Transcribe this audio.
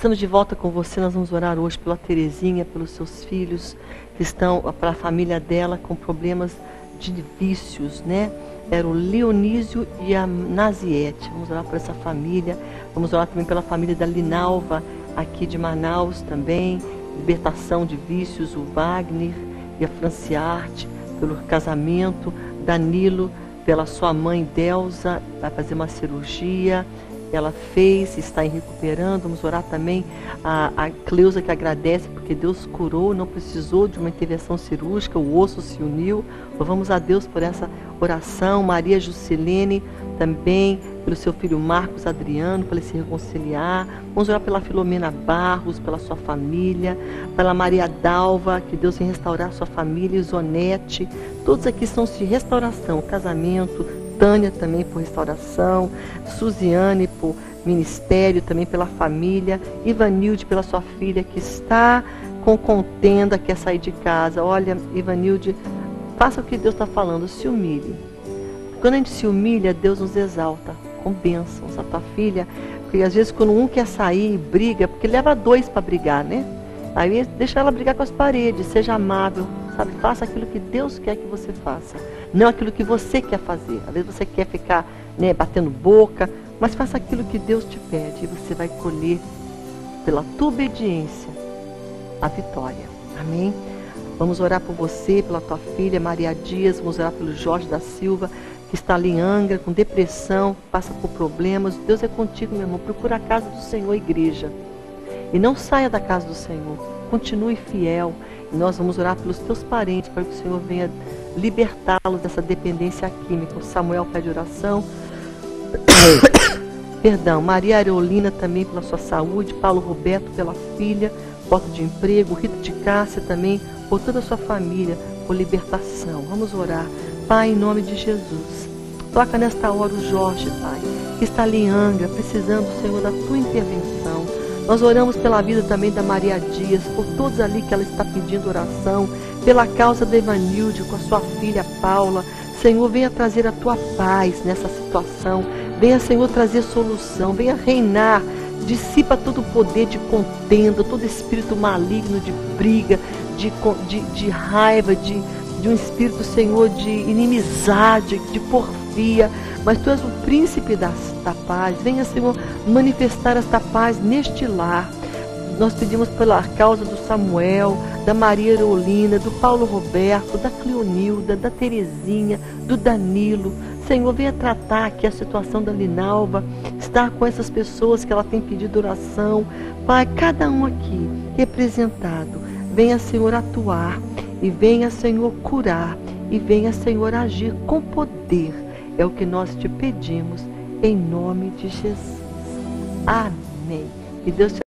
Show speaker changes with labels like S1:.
S1: Estamos de volta com você. Nós vamos orar hoje pela Terezinha, pelos seus filhos que estão, para a família dela com problemas de vícios, né? Era o Leonísio e a Naziete. Vamos orar por essa família. Vamos orar também pela família da Linalva, aqui de Manaus também. Libertação de vícios, o Wagner e a Franciarte, pelo casamento. Danilo, pela sua mãe Delza, vai fazer uma cirurgia ela fez, está recuperando. Vamos orar também a, a Cleusa que agradece porque Deus curou, não precisou de uma intervenção cirúrgica, o osso se uniu. Louvamos a Deus por essa oração. Maria Juscelene também, pelo seu filho Marcos Adriano, para ele se reconciliar. Vamos orar pela Filomena Barros, pela sua família, pela Maria Dalva, que Deus venha restaurar sua família, Isonete. Todos aqui são de restauração, casamento, Tânia também por restauração, Suziane por ministério, também pela família, Ivanilde pela sua filha que está com contenda, quer sair de casa. Olha, Ivanilde, faça o que Deus está falando, se humilhe. Quando a gente se humilha, Deus nos exalta com bênçãos. A tua filha, porque às vezes quando um quer sair e briga, porque leva dois para brigar, né? Aí deixa ela brigar com as paredes, seja amável, sabe? Faça aquilo que Deus quer que você faça não aquilo que você quer fazer. Às vezes você quer ficar né, batendo boca, mas faça aquilo que Deus te pede e você vai colher pela tua obediência a vitória. Amém? Vamos orar por você, pela tua filha Maria Dias, vamos orar pelo Jorge da Silva, que está ali em Angra, com depressão, passa por problemas. Deus é contigo, meu irmão. Procura a casa do Senhor, igreja. E não saia da casa do Senhor. Continue fiel. Nós vamos orar pelos teus parentes, para que o Senhor venha libertá-los dessa dependência química. O Samuel pede oração. Perdão, Maria Areolina também pela sua saúde, Paulo Roberto pela filha, porta de emprego, Rito de Cássia também, por toda a sua família, por libertação. Vamos orar. Pai, em nome de Jesus. Toca nesta hora o Jorge, Pai, que está ali em Angra, precisando, Senhor, da tua intervenção. Nós oramos pela vida também da Maria Dias, por todos ali que ela está pedindo oração, pela causa de Evanilde com a sua filha Paula. Senhor, venha trazer a tua paz nessa situação. Venha, Senhor, trazer solução. Venha reinar. Dissipa todo o poder de contenda, todo espírito maligno de briga, de, de, de raiva, de, de um espírito, Senhor, de inimizade, de porfia. Mas tu és o príncipe da, da paz. Venha, Senhor, manifestar esta paz neste lar. Nós pedimos pela causa do Samuel, da Maria Erolina, do Paulo Roberto, da Cleonilda, da Terezinha, do Danilo. Senhor, venha tratar aqui a situação da Linalva, estar com essas pessoas que ela tem pedido oração. Pai, cada um aqui representado, venha, Senhor, atuar e venha, Senhor, curar e venha, Senhor, agir com poder. É o que nós te pedimos, em nome de Jesus. Amém. E Deus te